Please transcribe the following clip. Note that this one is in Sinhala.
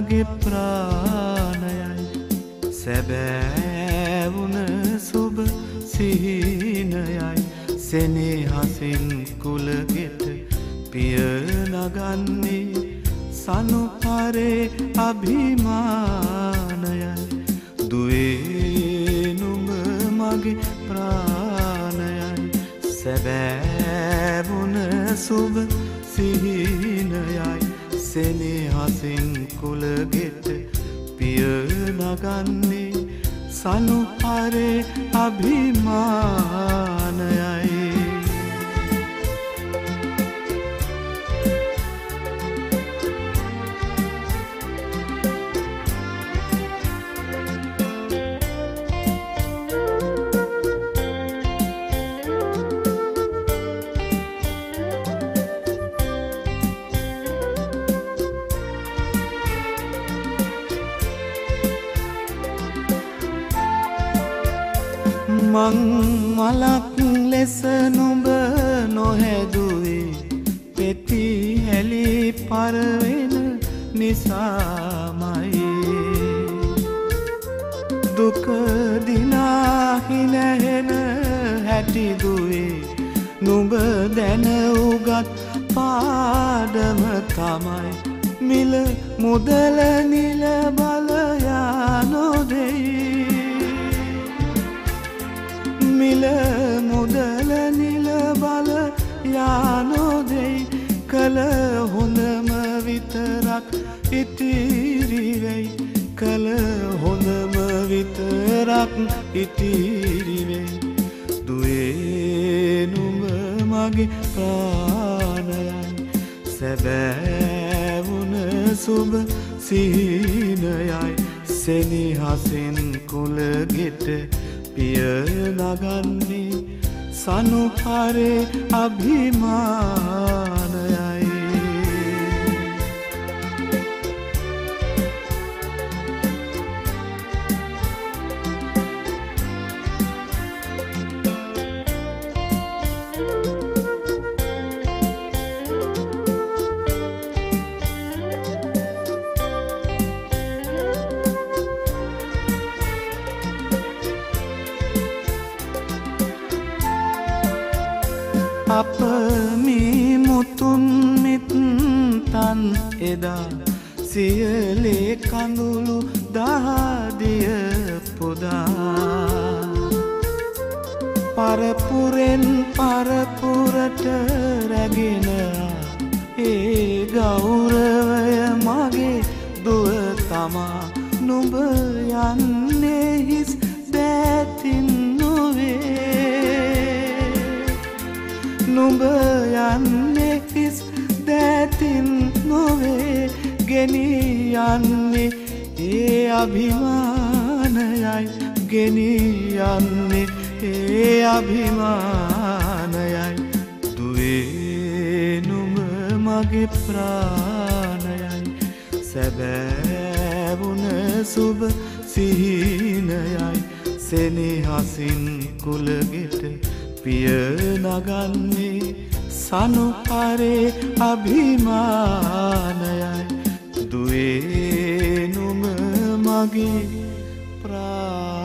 මගේ ප්‍රාණයයි. සැබෑවුන සුබ සිහිනයයි. සෙනෙහසින් කුලගෙට පිය නගන්නේ සනුහරේ අභිමානයයි. දුවේ නුඹ මගේ ප්‍රාණයයි. සැබෑවුන සුබ සිහිනයයි. සෙනෙහසින් කුලගෙට පිය නගන්නේ සනුහරේ අභිමානයයි මං මලක් ලෙස නුඹ නොහැදුවේ. පෙති හැලි පරවෙන නිසාමයි. දුකදිනාහිනහෙන හැටිදුවේ නුඹ දැන උගත් පාඩම තමයි. මිල මුදල නිල බලයා නොදෙයි. කළ හොඳම විතරක් ඉතිරිවෙයි. කළ හොඳම විතරක් ඉතිරිවෙයි. දුවේ නුඹ මගේ ප්‍රාණයයි සැබෑවුන සුබ සිහිනයයි. සෙනිහසින් කුලගෙට පිය නගන්නේ සනුහරේ අභිමානයයි අප මේ මුතුන් මිත්තන් එදා සියලේ කඳුළු දහදිය පුදා පරපුරෙන් පරපුරට රැගෙන ඒ ගෞරවය මගේ දුව තමා නුඹ යන්නේ නුඹ යන්නේ හිස් දැතින් නොවේ ගෙනී යන්නේ. ඒ අභිමානයයි ගෙනී යන්නේ. ඒ අභිමානයයි දුවේ නුඹ මගේ ප්‍රාණයයි. සැබෑවුන සුබ සිහිනයයි. සෙනෙහසින් කුලගෙට පිය නගන්නේ සනුහරේ අභිමානයයි. දුවේ නුම මගේ ප්‍රා